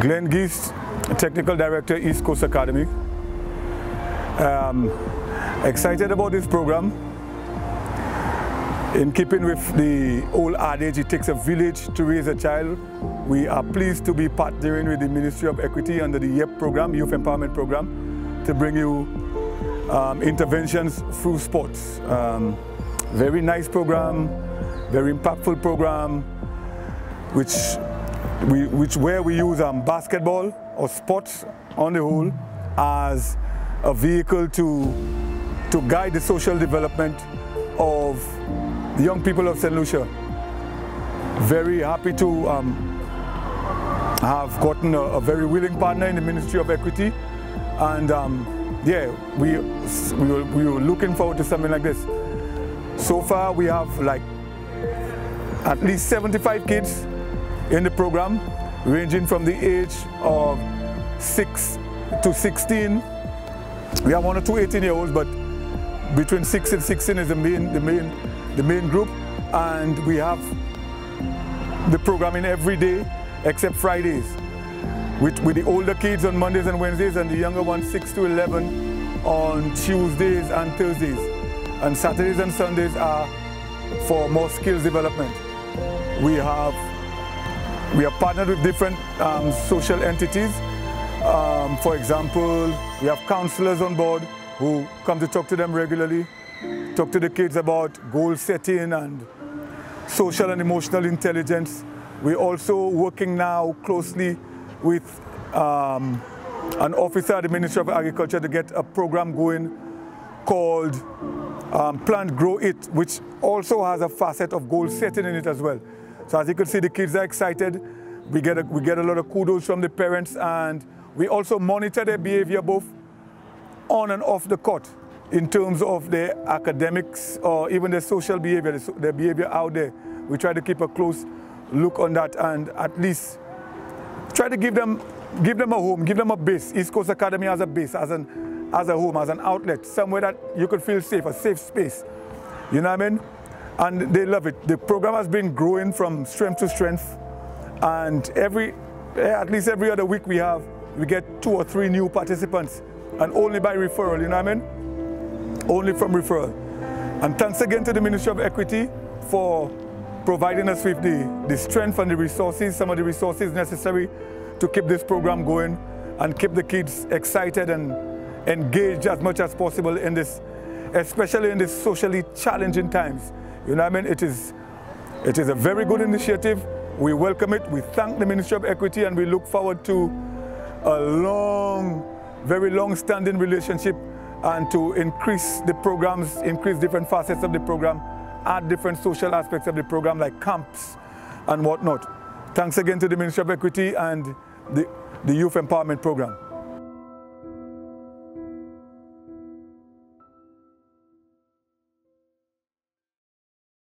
Glenn Geest, Technical Director, East Coast Academy. Um, excited about this program. In keeping with the old adage, it takes a village to raise a child. We are pleased to be partnering with the Ministry of Equity under the YEP program, Youth Empowerment Program, to bring you um, interventions through sports. Um, very nice program, very impactful program, which we, which where we use um, basketball or sports on the whole as a vehicle to, to guide the social development of the young people of St. Lucia. Very happy to um, have gotten a, a, very willing partner in the Ministry of Equity and um, yeah, we, we were, we were looking forward to something like this. So far we have like at least 75 kids in the program, ranging from the age of 6 to 16. We have one or two 18 year olds, but between 6 and 16 is the main, the main, the main group. And we have the programming every day except Fridays. With, with the older kids on Mondays and Wednesdays and the younger ones 6 to 11 on Tuesdays and Thursdays. And Saturdays and Sundays are for more skills development. We have we are partnered with different um, social entities. Um, for example, we have counselors on board who come to talk to them regularly, talk to the kids about goal setting and social and emotional intelligence. We're also working now closely with um, an officer at the Ministry of Agriculture to get a program going called um, Plant Grow It, which also has a facet of goal setting in it as well. So as you can see, the kids are excited. We get a, we get a lot of kudos from the parents and we also monitor their behavior both on and off the court in terms of their academics or even their social behavior, their behavior out there. We try to keep a close look on that and at least try to give them give them a home, give them a base. East Coast Academy as a base, as an as a home, as an outlet, somewhere that you could feel safe, a safe space. You know what I mean? And they love it. The program has been growing from strength to strength, and every, eh, at least every other week we have, we get two or three new participants, and only by referral, you know what I mean? Only from referral. And thanks again to the Ministry of Equity for providing us with the, the strength and the resources, some of the resources necessary to keep this program going and keep the kids excited and engaged as much as possible in this, especially in these socially challenging times. You know what I mean? It is, it is a very good initiative. We welcome it. We thank the Ministry of Equity and we look forward to a long, very long-standing relationship and to increase the programs, increase different facets of the program, add different social aspects of the program like camps and whatnot. Thanks again to the Ministry of Equity and the, the Youth Empowerment Program.